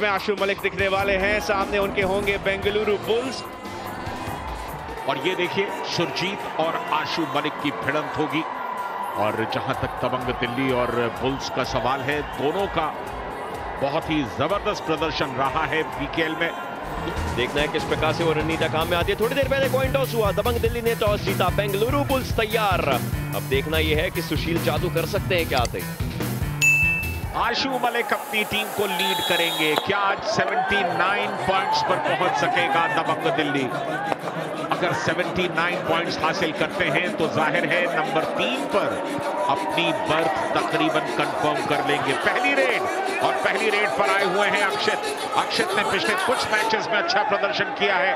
में आशु मलिक दिखने वाले हैं। सामने उनके होंगे बेंगलुरु बुल्स। और ये देखिए, सुरजीत और आशु मलिक की भिड़ंत होगी। और जहाँ तक तबंग दिल्ली और बुल्स का सवाल है, दोनों का बहुत ही ज़बरदस्त प्रदर्शन रहा है बीकेएल में। देखना है किस प्रकार से वो रणनीति काम में आती है। थोड़ी देर पहले कॉइन टॉस हुआ। दबंग दिल्ली ने टॉस जीता। बेंगलुरु बुल्स तैयार। अब देखना यह है कि सुशील जादू कर सकते हैं क्या आते। आशु मलिक अपनी टीम को लीड करेंगे। क्या आज 79 पॉइंट्स पर पहुँच सकेगा दबंग दिल्ली? अगर 79 पॉइंट्स हासिल करते हैं तो ज़ाहिर है नंबर तीन पर अपनी बर्थ तकरीबन कंफर्म कर लेंगे। पहली रेड, और पहली रेड पर आए हुए हैं अक्षित। अक्षित ने पिछले कुछ मैचेस में अच्छा प्रदर्शन किया है।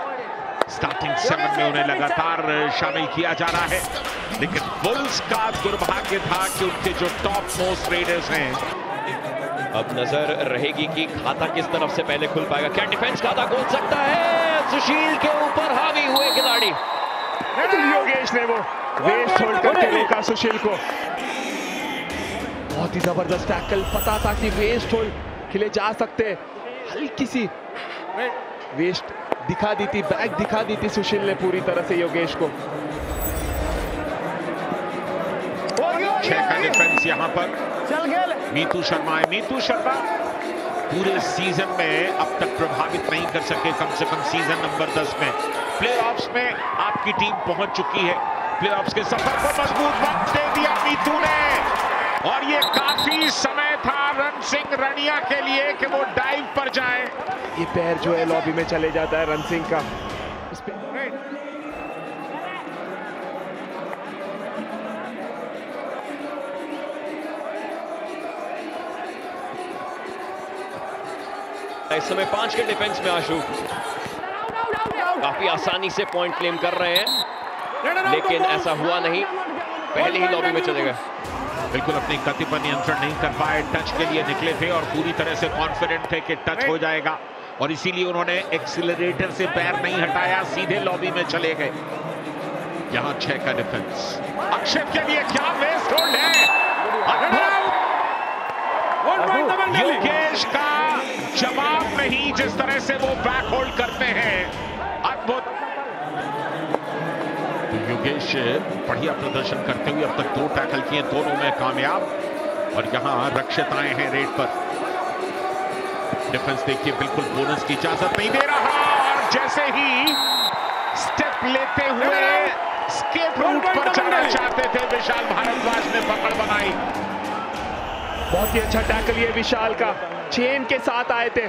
स्टार्टिंग सेवन में उन्हें लगातार शामिल किया जा रहा है। लेकिन बुल्स का दुर्भाग्य था कि उनके जो टॉप मोस्ट रेडर्स हैं अब नज़र रहेगी कि खाता किस तरफ़ से पहले खुल पाएगा। क्या डिफेंस खाता खोल सकता है? सुशील के ऊपर हावी हुए खिलाड़ी। योगेश ने वो वेस्ट होल्ड करके रोका सुशील को। बहुत ही ज़बरदस्त टैकल पता था कि वेस्ट होल्ड खिले जा सकते। हल्की सी वेस्ट दिखा दी थी बैक दिखा दी थी सुशील ने पूरी तरह से योगेश को। छह का डिफेंस यहाँ पर। मीतू शर्मा है। मीतू शर्मा पूरे सीज़न में अब तक प्रभावित नहीं कर सके कम से कम सीज़न नंबर 10 में। प्लेऑफ्स में आपकी टीम पहुँच चुकी है। प्लेऑफ्स के सफ़र को मज़बूत वक्त दे दिया मीतू ने। और ये काफ़ी समय था रण सिंह रनिया के लिए कि वो डाइव पर जाए। ये पैर जो है लॉबी में चले जाता है रण सिंह का। इस समय पाँच के डिफेंस में आशु। काफ़ी आसानी से पॉइंट क्लेम कर रहे हैं। लेकिन ऐसा हुआ नहीं। पहले ही लॉबी में चले गए। बिल्कुल अपनी गति पर नियंत्रण नहीं कर पाए। टच के लिए निकले थे और पूरी तरह से कॉन्फिडेंट थे कि टच हो जाएगा। और इसीलिए उन्होंने एक्सिलरेटर से पैर नहीं हटाया। सीधे लॉबी में चले गए। यहाँ छह का डिफेंस अक्षय के लिए क्या वेस्ट होल्ड है? योगेश का जवाब नहीं जिस तरह से वो बैक होल्ड करते हैं। अद्भुत। योगेश बढ़िया प्रदर्शन करते हुए अब तक दो टैकल किए दोनों में कामयाब। और यहाँ रक्षित आए हैं रेड पर। डिफेंस देखिए बिल्कुल बोनस की इजाज़त नहीं दे रहा। और जैसे ही स्टेप लेते हुए स्केप रूट पर जाना चाहते थे विशाल भारद्वाज ने पकड़ बनाई। बहुत ही अच्छा टैकल ये विशाल का। चेन के साथ आए थे।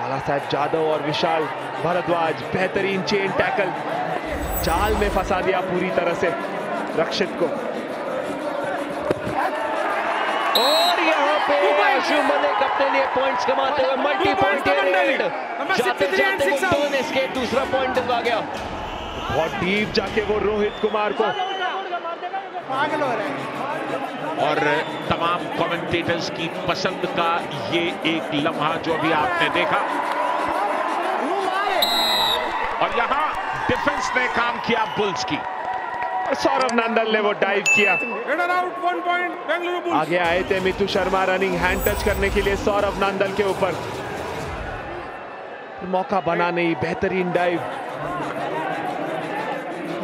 बाला साहब जादव और विशाल भारद्वाज बेहतरीन चेन टैकल चाल में फंसा दिया पूरी तरह से रक्षित को। और यहाँ पे आशु मलिक अपने लिए पॉइंट्स कमाते हुए मल्टी पॉइंट जाते जाते वो इसके दूसरा पॉइंट दिलवा गया। बहुत डीप जाके वो रोहित कुमार को। और तमाम कमेंटेटर्स की पसंद का ये एक लम्हा जो अभी आपने देखा। और यहाँ डिफेंस ने काम किया बुल्स की। सौरभ नंदन ने वो डाइव किया। आगे आए थे Mitu Sharma running hand touch करने के लिए सौरभ नंदन के ऊपर। मौका बना नहीं बेहतरीन डाइव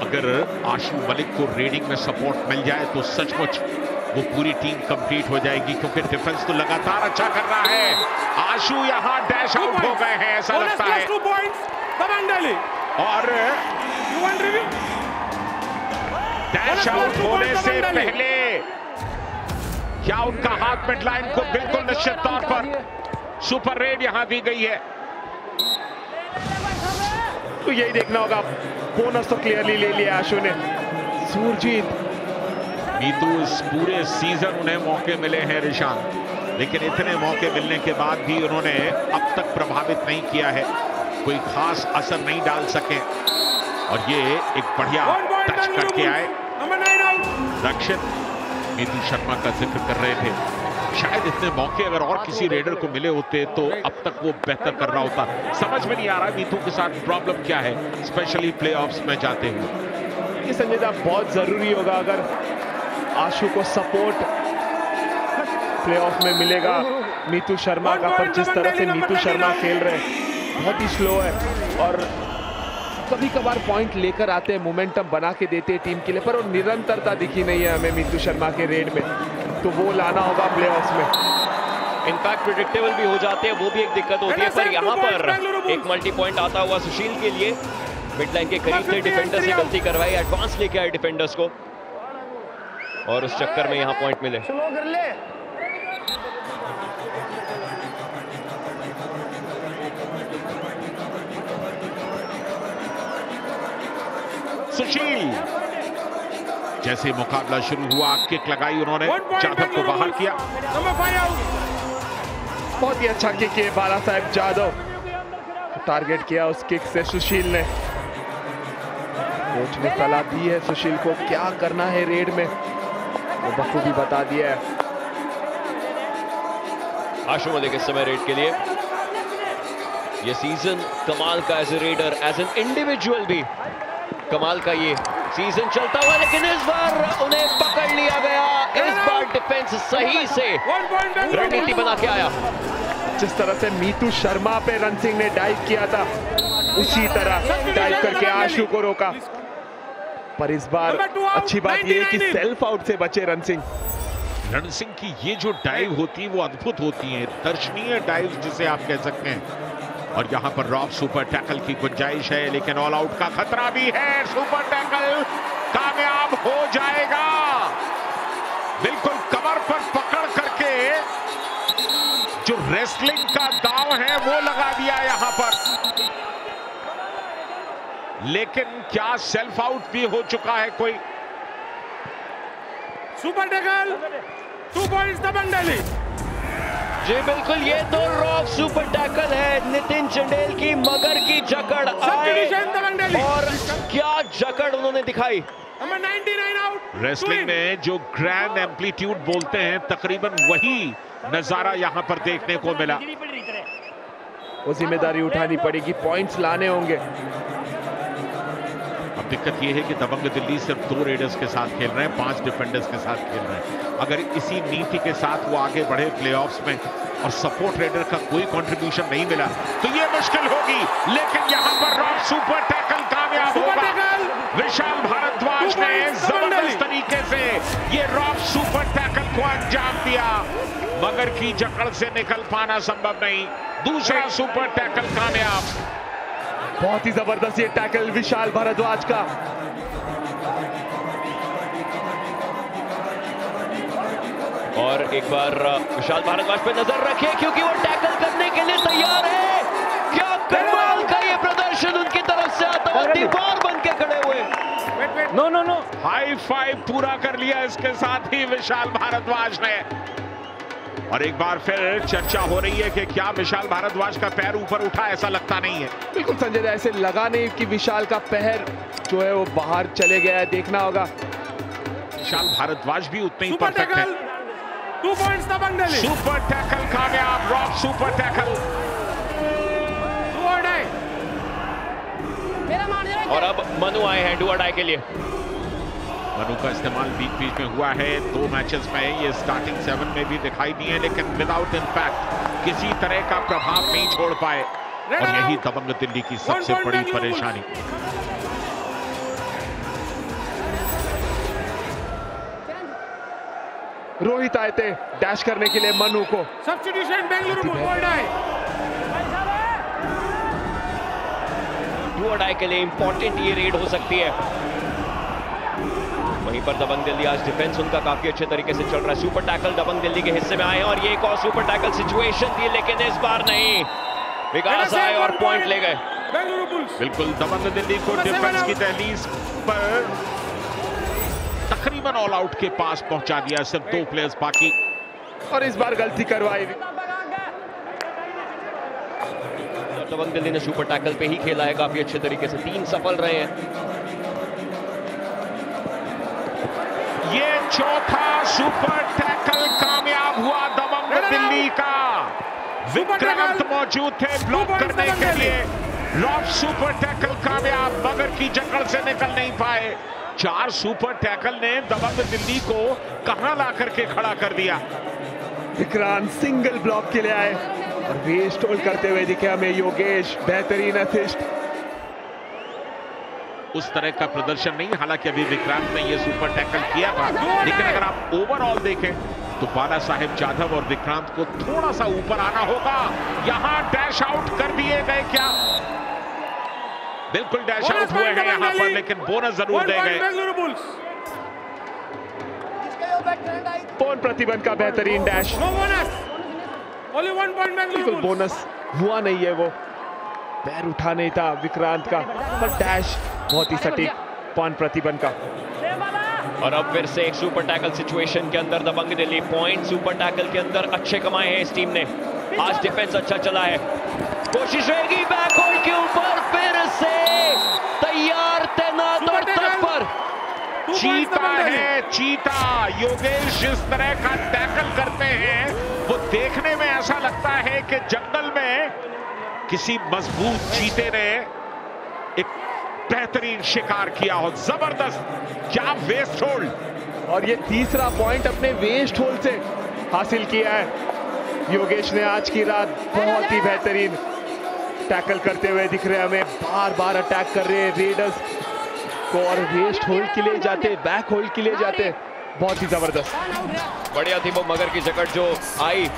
अगर आशु मलिक को रेडिंग में सपोर्ट मिल जाए तो सचमुच वो पूरी टीम कंप्लीट हो जाएगी क्योंकि डिफेंस तो लगातार अच्छा कर रहा है। आशु यहाँ डैश आउट हो गए हैं ऐसा लगता है। और डैश आउट होने से पहले क्या उनका हाथ मिटला इनको बिल्कुल निश्चित तौर पर सुपर रेड यहाँ दी गई है। तो यही देखना होगा। बोनस तो क्लियरली ले लिया आशु ने। सूरजीत नीतू इस पूरे सीज़न उन्हें मौके मिले हैं रिशांत। लेकिन इतने मौके मिलने के बाद भी उन्होंने अब तक प्रभावित नहीं किया है। कोई खास असर नहीं डाल सके। और ये एक बढ़िया टच करके आए। रक्षित नीतू शर्मा का ज़िक्र कर रहे थे। शायद इतने मौके अगर और किसी रेडर को मिले होते तो अब तक वो बेहतर कर रहा होता। समझ में नहीं आ रहा नीतू के साथ प्रॉब्लम क्या है स्पेशली प्लेऑफ्स में जाते हुए। संजय साहब बहुत ज़रूरी होगा अगर आशु को सपोर्ट प्लेऑफ में मिलेगा। नीतू शर्मा का पर जिस तरह से नीतू शर्मा खेल रहे हैं। बहुत ही स्लो है और कभी कभार पॉइंट लेकर आते हैं मोमेंटम बना के देते हैं टीम के लिए पर वो निरंतरता दिखी नहीं है हमें मीतू शर्मा के रेड में। तो वो लाना होगा प्ले में। इनफैक्ट प्रिडिक्टेबल भी हो जाते हैं वो भी एक दिक्कत होती है पर यहाँ पर एक मल्टी पॉइंट आता हुआ सुशील के लिए। मिड लाइन के करीब थे डिफेंडर से गलती करवाई एडवांस लेके आए डिफेंडर्स को। और उस चक्कर में यहाँ पॉइंट मिले। सुशील। जैसे मुकाबला शुरू हुआ किक लगाई उन्होंने। जाधव को बाहर किया। बहुत ही अच्छा किक किए बाला साहेब जाधव। टारगेट किया उस किक से सुशील ने। कोच ने सलाह दी है सुशील को क्या करना है रेड में? वो बखूबी बता दिया है। आशु मलिक इस समय रेड के लिए। ये सीज़न कमाल का as a raider as an individual भी कमाल का ये सीज़न चलता हुआ लेकिन इस बार उन्हें पकड़ लिया गया। इस बार डिफेंस सही से रणनीति बना के आया। जिस तरह से मीतू शर्मा पे रन सिंह ने डाइव किया था उसी तरह डाइव करके आशु को रोका। पर इस बार अच्छी बात यह कि सेल्फ आउट से बचे रन सिंह। रण सिंह की ये जो डाइव होती है वो अद्भुत होती है। दर्शनीय डाइव जिसे आप कह सकते हैं। और यहाँ पर रॉब सुपर टैकल की गुंजाइश है लेकिन ऑल आउट का खतरा भी है। सुपर टैकल कामयाब हो जाएगा। बिल्कुल कमर पर पकड़ करके जो रेसलिंग का दाव है वो लगा दिया यहाँ पर। लेकिन क्या सेल्फ आउट भी हो चुका है कोई? Super tackle two points Dabang Delhi जी बिल्कुल ये तो रॉक सुपर टैकल है। नितिन चंडेल की मगर की जकड़ आए। और क्या जकड़ उन्होंने दिखाई? नंबर 99 आउट रेसलिंग में जो ग्रैंड एम्पलीट्यूड बोलते हैं तकरीबन वही नज़ारा यहाँ पर देखने को मिला। वो ज़िम्मेदारी उठानी पड़ेगी पॉइंट्स लाने होंगे। अब दिक्कत यह है कि दबंग दिल्ली सिर्फ़ दो रेडर्स के साथ खेल रहे हैं पाँच डिफेंडर्स के साथ खेल रहे हैं। अगर इसी नीति के साथ वो आगे बढ़े प्लेऑफ्स में और सपोर्ट रेडर का कोई कंट्रीब्यूशन नहीं मिला तो ये मुश्किल होगी। लेकिन यहाँ पर रॉक सुपर टैकल कामयाब होगा। विशाल भारद्वाज ने ज़बरदस्त तरीके से ये रॉक सुपर टैकल को अंजाम दिया। मगर की जकड़ से निकल पाना संभव नहीं। दूसरा सुपर टैकल कामयाब। बहुत ही ज़बरदस्त ये टैकल विशाल भारद्वाज का। और एक बार विशाल भारद्वाज पे नज़र रखिए क्योंकि वो टैकल करने के लिए तैयार है। क्या कमाल का ये प्रदर्शन उनकी तरफ़ से आता हुआ दीवार बन के खड़े हुए। No no no high five पूरा कर लिया इसके साथ ही विशाल भारद्वाज ने। और एक बार फिर चर्चा हो रही है कि क्या विशाल भारद्वाज का पैर ऊपर उठा ऐसा लगता नहीं है। बिल्कुल संजय ऐसे लगा नहीं कि विशाल का पैर जो है वो बाहर चले गया है देखना होगा। विशाल भारद्वाज भी उतने ही परफेक्ट है। सुपर टैकल कामयाब रॉक सुपर टैकल और अब मनु आए हैं डू अडाई के लिए। मनु का इस्तेमाल बीच बीच में हुआ है। दो मैचेस में ये स्टार्टिंग सेवन में भी दिखाई दिए लेकिन विदाउट इम्पैक्ट किसी तरह का प्रभाव नहीं छोड़ पाए। और यही दबंग दिल्ली की सबसे बड़ी परेशानी। रोहित आए थे डैश करने के लिए मनु को। सब्स्टिट्यूशन बेंगलुरु डू अडाई के लिए इंपॉर्टेंट ये रेड हो सकती है। वहीं पर दबंग दिल्ली आज डिफेंस उनका काफ़ी अच्छे तरीके से चल रहा है। सुपर टैकल दबंग दिल्ली के हिस्से में आए और ये एक और सुपर टैकल सिचुएशन थी लेकिन इस बार नहीं। विकास आए और पॉइंट ले गए। बिल्कुल दबंग दिल्ली को डिफेंस की दहलीज पर तकरीबन ऑल आउट के पास पहुँचा दिया सिर्फ़ दो प्लेयर्स बाकी। और इस बार गलती करवाई। दबंग दिल्ली ने सुपर टैकल पे ही खेला है काफ़ी अच्छे तरीके से। तीन सफल रहे हैं। ये चौथा सुपर टैकल कामयाब हुआ दबंग दिल्ली का। विक्रांत मौजूद थे ब्लॉक करने के लिए। लॉक सुपर टैकल कामयाब मगर की जकड़ से निकल नहीं पाए। चार सुपर टैकल ने दबंग दिल्ली को कहाँ ला करके खड़ा कर दिया? विक्रांत सिंगल ब्लॉक के लिए आए। और वेस्ट होल्ड करते हुए दिखे हमें योगेश बेहतरीन असिस्ट उस तरह का प्रदर्शन नहीं हालाँकि अभी विक्रांत ने यह सुपर टैकल किया। था लेकिन अगर आप ओवरऑल देखें तो बाला साहेब जाधव और विक्रांत को थोड़ा सा ऊपर आना होगा। यहाँ डैश आउट कर दिए गए क्या? बिल्कुल डैश आउट हुए हैं यहाँ पर लेकिन बोनस ज़रूर दे गए। पौन प्रतिबंध का बेहतरीन डैश बिल्कुल बोनस हुआ नहीं है वो। पैर उठा नहीं था विक्रांत का पर डैश बहुत ही सटीक पौन प्रतिबंध का। और अब फिर से एक सुपर टैकल सिचुएशन के अंदर Dabang Delhi point super tackle के अंदर अच्छे कमाए हैं इस टीम ने। आज डिफेंस अच्छा चला है। कोशिश रहेगी बैक होल्ड के ऊपर फिर से तैयार तैनात और तत्पर Two चीता है चीता। योगेश जिस तरह का टैकल करते हैं वो देखने में ऐसा लगता है कि जंगल में किसी मज़बूत चीते ने एक बेहतरीन शिकार किया हो। ज़बरदस्त क्या वेस्ट होल्ड और ये तीसरा पॉइंट अपने वेस्ट होल से हासिल किया है। योगेश ने आज की रात बहुत ही बेहतरीन टैकल करते हुए दिख रहे हमें बार बार अटैक कर रहे हैं रेडर्स को और वेस्ट होल्ड के लिए जाते बैक होल्ड के लिए जाते। बहुत ही ज़बरदस्त। बढ़िया थी वो मगर की जकड़ जो आई।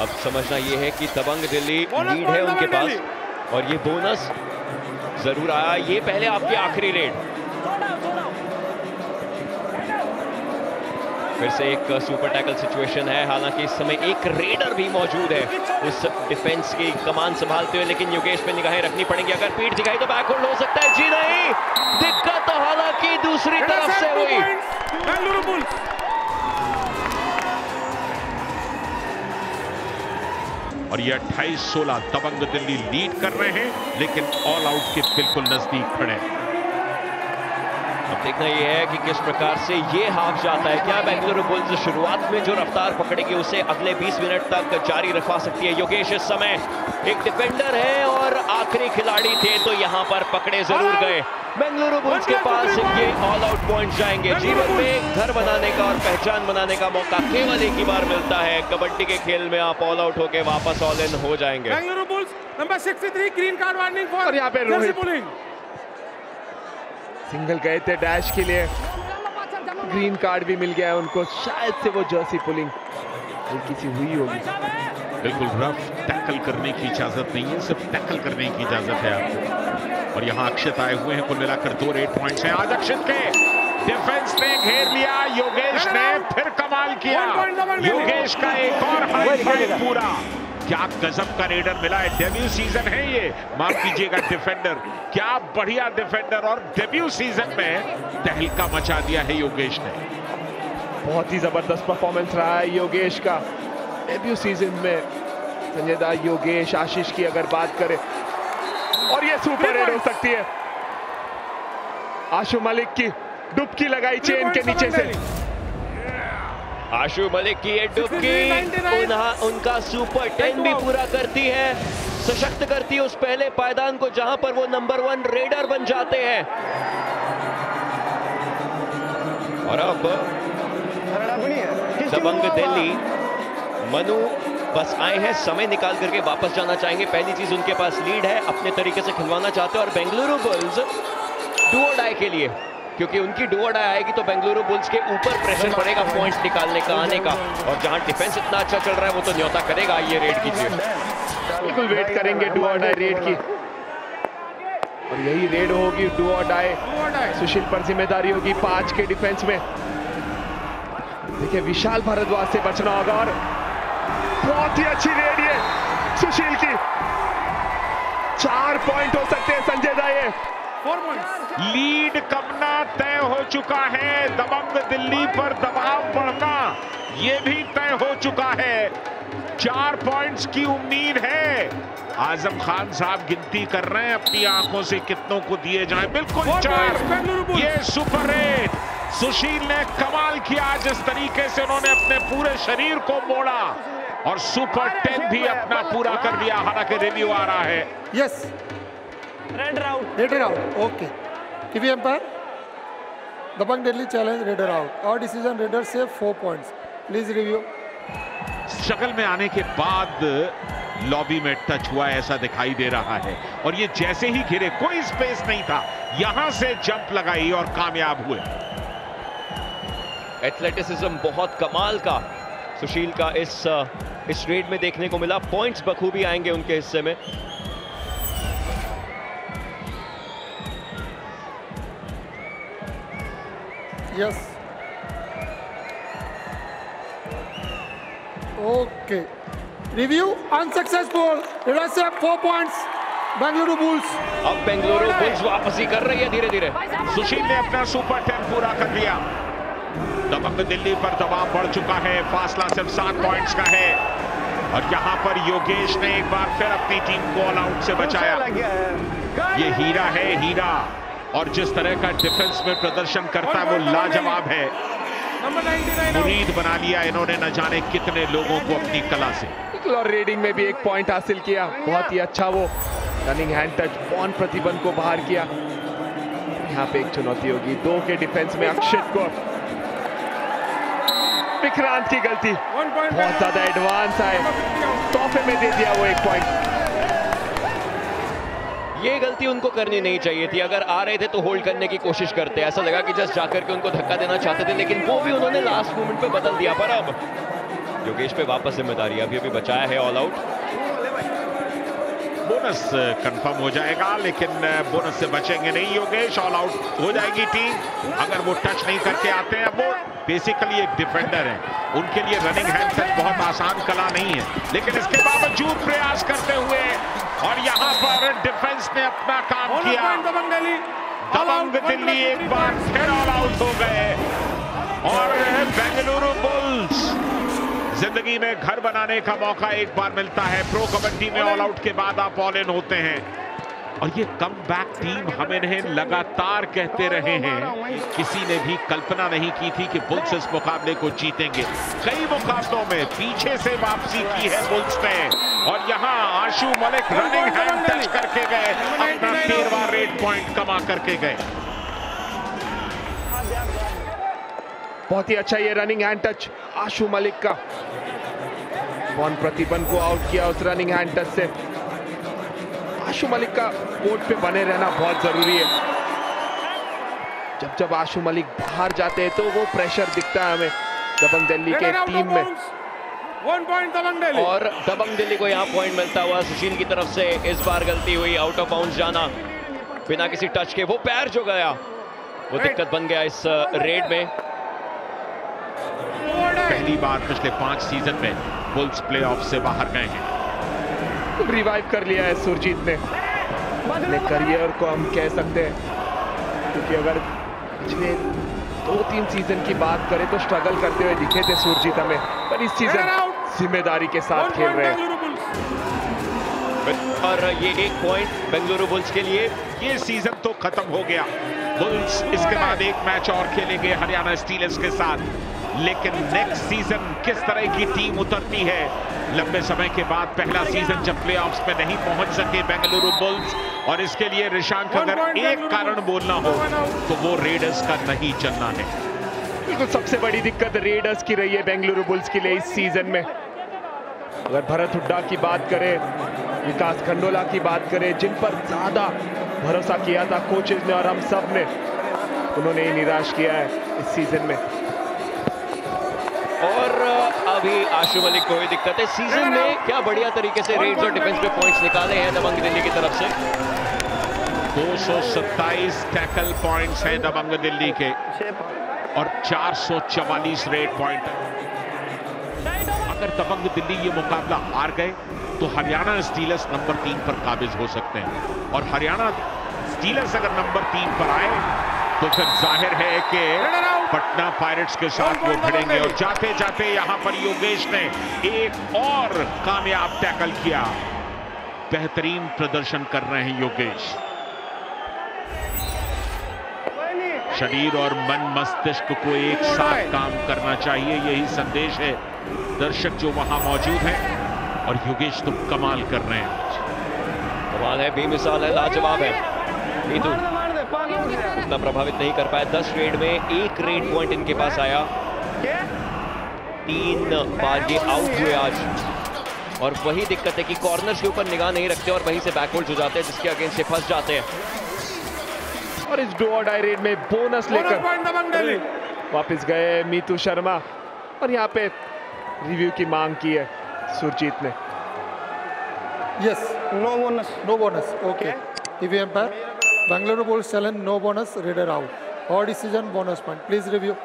अब समझना ये है कि दबंग दिल्ली लीड है उनके पास। और ये बोनस ज़रूर आया। ये पहले आपकी आखिरी रेड। फिर से एक सुपर टैकल सिचुएशन है। हालाँकि इस समय एक रेडर भी मौजूद है उस डिफेंस की कमान संभालते हुए लेकिन योगेश पे निगाहें रखनी पड़ेंगी। अगर पीठ दिखाई तो बैक होल्ड हो सकता है। जी नहीं दिक्कत तो हालाँकि दूसरी तरफ़ से हुई। और ये 28-16 दबंग दिल्ली लीड कर रहे हैं लेकिन ऑल आउट के बिल्कुल नज़दीक खड़े हैं। अब देखना यह है कि किस प्रकार से ये हाफ़ जाता है। क्या बेंगलुरु बुल्स शुरुआत में जो रफ्तार पकड़ेगी उसे अगले 20 मिनट तक जारी रखवा सकती है योगेश इस समय। एक डिफेंडर है और आखिरी खिलाड़ी थे तो यहाँ पर पकड़े ज़रूर गए। बेंगलुरु बुल्स के पास ये ऑल आउट पॉइंट जाएँगे। जीवन में घर बनाने का और पहचान बनाने का मौका केवल एक ही बार मिलता है। कबड्डी के खेल में आप ऑल आउट होके वापस ऑल इन हो जाएँगे। Bengaluru Bulls. Number 63. Green card warning for और यहाँ पे रोहित। सिंगल गए थे डैश के लिए। ग्रीन कार्ड भी मिल गया है उनको। शायद से वो जर्सी पुलिंग हल्की सी हुई होगी। बिल्कुल रफ। टैकल करने की इजाज़त नहीं है सिर्फ़ टैकल करने की इजाज़त है आपको। और यहाँ अक्षत आए हुए हैं कुल मिलाकर दो रेड पॉइंट्स हैं। आज अक्षत के डिफेंस ने घेर लिया योगेश ने फिर कमाल किया। योगेश का एक और हाई फाइव पूरा। क्या गजब का रेडर मिला है। डेब्यू सीज़न है ये। माफ़ कीजिएगा डिफेंडर क्या बढ़िया डिफेंडर और डेब्यू सीज़न में तहलका मचा दिया है योगेश ने। बहुत ही ज़बरदस्त परफॉर्मेंस रहा है योगेश का। डेब्यू सीज़न में संजय दा योगेश आशीष की अगर बात करें और ये सुपर रेड हो सकती है। आशु मलिक की डुबकी लगाई चेन के नीचे से। आशु मलिक की ये डुबकी उनका सुपर टेन भी पूरा करती है। सशक्त करती है उस पहले पायदान को जहाँ पर वो नंबर वन रेडर बन जाते हैं। और अब दबंग दिल्ली मनु बस आए हैं समय निकाल करके वापस जाना चाहेंगे। पहली चीज़ उनके पास लीड है अपने तरीके से खिलवाना चाहते हैं और बेंगलुरु बुल्स डुओ डाई के लिए क्योंकि उनकी डुओ डाई आएगी तो बेंगलुरु बुल्स के ऊपर प्रेशर पड़ेगा पॉइंट्स निकालने का आने का। और जहाँ डिफेंस इतना अच्छा चल रहा है वो तो न्योता करेगा ये रेड कीजिए बिल्कुल वेट करेंगे डू और डाई रेड की। और यही रेड होगी डू और डाई. सुशील पर ज़िम्मेदारी होगी पाँच के डिफेंस में। देखिए विशाल भारद्वाज से बचना होगा और बहुत ही अच्छी रेड ये सुशील की। चार पॉइंट हो सकते हैं संजय दा ये। Four points. लीड कमना तय हो चुका है दबंग दिल्ली पर दबाव बढ़ना यह भी तय हो चुका है। चार पॉइंट्स की उम्मीद है। आज़म खान साहब गिनती कर रहे हैं अपनी आँखों से कितनों को दिए जाए। बिल्कुल चार. ये सुपर रेड सुशील ने कमाल किया जिस तरीके से उन्होंने अपने पूरे शरीर को मोड़ा। और सुपर टेन भी अपना पूरा कर दिया हालाँकि रिव्यू आ रहा है। Yes red round round okay TV umpire Dabang Delhi challenge red round और डिसीज़न रेडर से फोर पॉइंट्स प्लीज़ रिव्यू शकल में आने के बाद लॉबी में टच हुआ ऐसा दिखाई दे रहा है। और ये जैसे ही घिरे कोई स्पेस नहीं था। यहाँ से जंप लगाई और कामयाब हुए। एथलेटिसिज्म बहुत कमाल का। सुशील का इस इस रेड में देखने को मिला पॉइंट्स बखूबी आएँगे उनके हिस्से में. Review unsuccessful. Raider save four points. Bangalore Bulls. अब बेंगलुरु बुल्स वापसी कर रही है धीरे धीरे सुशील ने अपना सुपर टेन पूरा कर लिया दबंग दिल्ली पर दबाव बढ़ चुका है। फासला सिर्फ़ सात पॉइंट्स का है। और यहाँ पर योगेश ने एक बार फिर अपनी टीम को ऑल आउट से बचाया। ये हीरा है हीरा। और जिस तरह का डिफेंस में प्रदर्शन करता है वो लाजवाब है। Number 99 out. मुरीद बना लिया इन्होंने न जाने कितने लोगों को अपनी कला से। और रेडिंग में भी एक पॉइंट हासिल किया। बहुत ही अच्छा वो रनिंग हैंड टच बॉन प्रतिबंध को बाहर किया। यहाँ पे एक चुनौती होगी। दो के डिफेंस में अक्षित को विक्रांत की गलती। बहुत ज़्यादा एडवांस आए। तोहफे में दे दिया वो एक पॉइंट ये गलती उनको करनी नहीं चाहिए थी। अगर आ रहे थे तो होल्ड करने की कोशिश करते। ऐसा लगा कि जस्ट जाकर के उनको धक्का देना चाहते थे लेकिन वो भी उन्होंने लास्ट मोमेंट पे बदल दिया। पर अब योगेश पे वापस ज़िम्मेदारी। अभी अभी बचाया है ऑल आउट बोनस कंफर्म हो जाएगा लेकिन बोनस से बचेंगे नहीं योगेश ऑल आउट हो जाएगी टीम अगर वो टच नहीं करके आते हैं वो बेसिकली एक डिफेंडर है। उनके लिए रनिंग हैंड टच बहुत आसान कला नहीं है। लेकिन इसके बावजूद प्रयास करते हुए और यहाँ पर डिफेंस ने अपना काम किया. दबंग दिल्ली। एक बार फिर ऑल आउट हो गए। और बेंगलुरु बुल्स ज़िंदगी में घर बनाने का मौका एक बार मिलता है। प्रो कबड्डी में ऑल आउट के बाद आप ऑल इन होते हैं। और ये कम बैक टीम हम इन्हें लगातार कहते रहे हैं। किसी ने भी कल्पना नहीं की थी कि बुल्स इस मुकाबले को जीतेंगे। कई मुकाबलों में पीछे से वापसी की है बुल्स ने। और यहाँ Ashu Malik running hand touch करके गए। अपना तेरवा रेड पॉइंट कमा करके गए। बहुत ही अच्छा ये running hand touch Ashu Malik का बॉन प्रतिबंध को आउट किया उस रनिंग हैंड टच से आशु मलिक का कोर्ट पे बने रहना बहुत ज़रूरी है जब जब आशु मलिक बाहर जाते हैं तो वो प्रेशर दिखता है हमें दबंग दिल्ली के टीम में. One point Dabang Delhi. और दबंग दिल्ली को यहाँ पॉइंट मिलता हुआ सुशील की तरफ़ से इस बार गलती हुई आउट ऑफ़ बाउंड जाना बिना किसी टच के वो पैर जो गया वो दिक्कत बन गया इस रेड में है. पहली बार पिछले पाँच सीज़न में बुल्स प्लेऑफ से बाहर गए हैं। रिवाइव कर लिया है सुरजीत ने। अपने करियर को हम कह सकते हैं। क्योंकि अगर पिछले दो तीन सीज़न की बात करें तो स्ट्रगल करते हुए दिखे थे सुरजीत हमें। पर इस सीज़न ज़िम्मेदारी के साथ खेल रहे हैं। और ये एक पॉइंट बेंगलुरु बुल्स के लिए ये सीज़न तो खत्म हो गया। बुल्स इसके बाद एक मैच और खेलेंगे हरियाणा स्टीलर्स के साथ। लेकिन नेक्स्ट सीज़न किस तरह की टीम उतरती है? लंबे समय के बाद पहला सीज़न जब प्लेऑफ्स में नहीं पहुँच सके बेंगलुरु बुल्स और इसके लिए रिशांक अगर एक कारण। बोलना हो तो वो रेडर्स का नहीं चलना है। बिल्कुल सबसे बड़ी दिक्कत रेडर्स की रही है बेंगलुरु बुल्स के लिए इस सीज़न में। अगर भरत हुड्डा की बात करें विकास खंडोला की बात करें जिन पर ज़्यादा भरोसा किया था कोचेज ने और हम सबने उन्होंने निराश किया है इस सीज़न में। आशु मलिक को ही दिक्कत है। सीज़न में क्या बढ़िया तरीके से रेड्स और डिफेंस पे पॉइंट्स निकाले हैं दबंग दिल्ली की तरफ़ से। 227 टैकल पॉइंट्स हैं दबंग दिल्ली के। और 444 रेड पॉइंट अगर दबंग दिल्ली ये मुकाबला हार गए तो हरियाणा स्टीलर्स नंबर तीन पर काबिज हो सकते हैं। और हरियाणा स्टीलर्स अगर नंबर तीन पर आए तो फिर ज़ाहिर है कि पटना पायरेट्स के साथ वो भिड़ेंगे और जाते जाते यहाँ पर योगेश ने एक और कामयाब टैकल किया। बेहतरीन प्रदर्शन कर रहे हैं योगेश। शरीर और मन मस्तिष्क को एक साथ काम करना चाहिए यही संदेश है। दर्शक जो वहाँ मौजूद हैं और योगेश तुम कमाल कर रहे हैं। कमाल है बेमिसाल है लाजवाब है। नीतू उतना प्रभावित नहीं कर पाया दस रेड में एक रेड पॉइंट इनके पास आया तीन बार ये आउट हुए आज और वही दिक्कत है कि कॉर्नर्स के ऊपर निगाह नहीं रखते और वहीं से बैकवर्ड हो जाते हैं जिसके अगेंस्ट से फंस जाते हैं और इस डो और डाई रेड में बोनस लेकर वापस गए मीतू शर्मा और यहाँ पे रिव्यू की मांग की है सुरजीत ने Yes. No bonus. No bonus. Okay. If you umpire, Bangalore Bulls challenge no bonus, Raider out. Or decision bonus point. Please review.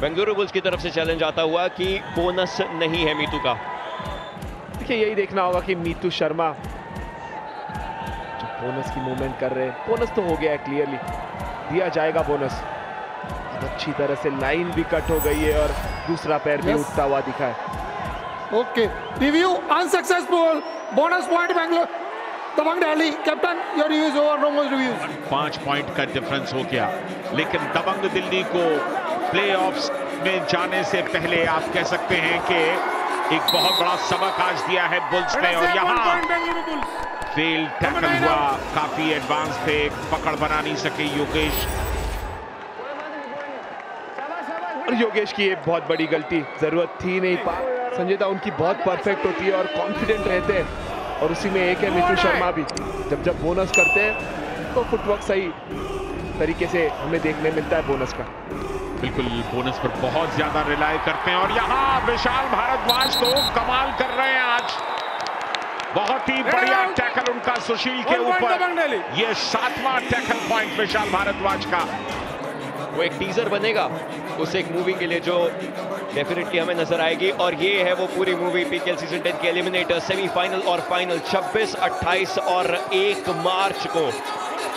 Bengaluru Bulls की तरफ़ से चैलेंज आता हुआ कि बोनस नहीं है मीतू का देखिए यही देखना होगा कि मीतू शर्मा जो बोनस की मूवमेंट कर रहे हैं बोनस तो हो गया है क्लियरली दिया जाएगा बोनस अब अच्छी तरह से लाइन भी कट हो गई है और दूसरा पैर भी उठता हुआ दिखा है okay review unsuccessful. Bonus point Bangalore. Delhi. Captain, your review is over. No more reviews. पाँच पॉइंट का डिफरेंस हो गया लेकिन दबंग दिल्ली को प्लेऑफ्स में जाने से पहले आप कह सकते हैं कि एक बहुत बड़ा सबक आज दिया है बुल्स ने और यहाँ point Bengaluru Bulls fail tackle हुआ काफ़ी एडवांस थे पकड़ बना नहीं सके योगेश और योगेश की एक बहुत बड़ी गलती ज़रूरत थी नहीं पा संजय दा उनकी बहुत परफेक्ट होती है और कॉन्फिडेंट रहते हैं और उसी में एक है मिथुन शर्मा भी। जब जब बोनस करते हैं तो फुटवर्क सही तरीके से हमें देखने मिलता है बोनस का। बिल्कुल बोनस पर बहुत ज़्यादा रिलाय करते हैं। और यहाँ विशाल भारद्वाज तो कमाल कर रहे हैं आज। बहुत ही बढ़िया टैकल उनका सुशील के ऊपर। ये सातवां टैकल पॉइंट विशाल भारद्वाज का। वो एक टीजर बनेगा उस एक मूवी के लिए जो डेफिनेटली हमें नज़र आएगी और ये है वो पूरी मूवी पीकेएल सीज़न 10 के एलिमिनेटर सेमीफाइनल और फाइनल 26, 28 और 1 मार्च को।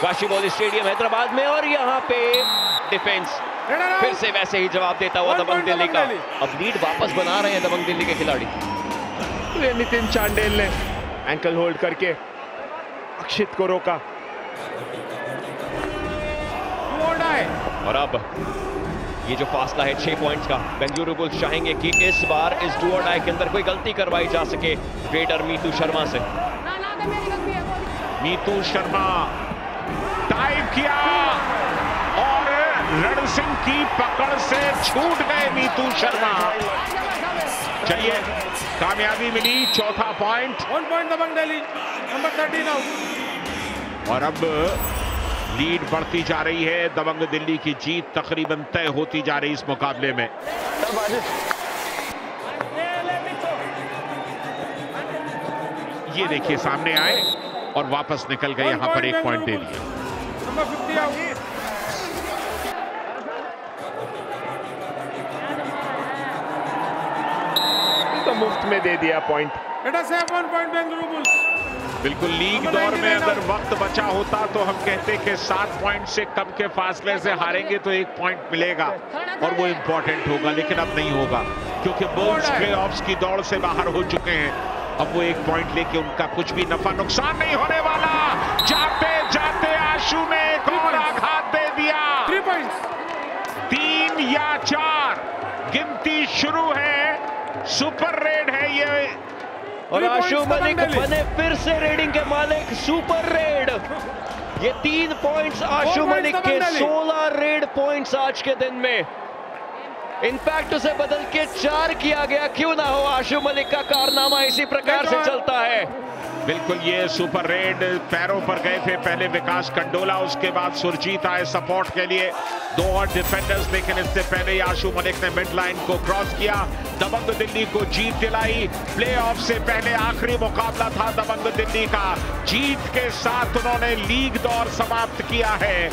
काशीबौली स्टेडियम हैदराबाद में और यहाँ पे डिफेंस फिर से वैसे ही जवाब देता हुआ दबंग दिल्ली का। अब लीड वापस बना रहे हैं दबंग दिल्ली के खिलाड़ी। नितिन चांडेल ने एंकल होल्ड करके अक्षित को रोका। और अब ये जो फासला है छह पॉइंट्स का। बेंगलुरु बुल्स चाहेंगे कि इस बार इस डू और डाई के अंदर कोई गलती करवाई जा सके। रेडर मीतू शर्मा से। नीतू शर्मा टाइप किया। और रण सिंह की पकड़ से छूट गए मीतू शर्मा। चलिए कामयाबी मिली चौथा point one point Dabang Delhi number thirteen और अब लीड बढ़ती जा रही है। दबंग दिल्ली की जीत तकरीबन तय होती जा रही इस मुकाबले में। ये देखिए सामने आए और वापस निकल गए यहाँ पर एक पॉइंट दे दिया तो मुफ़्त में दे दिया point. Let us have one point Bengaluru Bulls बिल्कुल लीग दौर में अगर वक्त बचा होता तो हम कहते कि सात पॉइंट से कम के फासले से हारेंगे तो एक पॉइंट मिलेगा और वो इंपॉर्टेंट होगा लेकिन अब नहीं होगा क्योंकि बुल्स प्लेऑफ्स की दौड़ से बाहर हो चुके हैं। अब वो एक पॉइंट लेके उनका कुछ भी नफा नुकसान नहीं होने वाला। जाते जाते आशु ने एक और आघात दे दिया। तीन या चार गिनती शुरू है। सुपर रेड है ये और आशु मलिक बने फिर से रेडिंग के मालिक सुपर रेड। ये तीन पॉइंट्स आशु मलिक के सोलह 16 रेड पॉइंट्स आज के दिन में। इनफैक्ट उसे बदल के चार किया गया। क्यों ना हो आशु मलिक का कारनामा इसी प्रकार से चलता है। बिल्कुल ये सुपर रेड पैरों पर गए थे पहले विकास कंडोला, उसके बाद सुरजीत आए सपोर्ट के लिए। दो और डिफेंडर्स लेकिन इससे पहले आशु मलिक ने मिड लाइन को क्रॉस किया। दबंग दिल्ली को जीत दिलाई। प्लेऑफ से पहले आखिरी मुकाबला था दबंग दिल्ली का। जीत के साथ उन्होंने लीग दौर समाप्त किया है।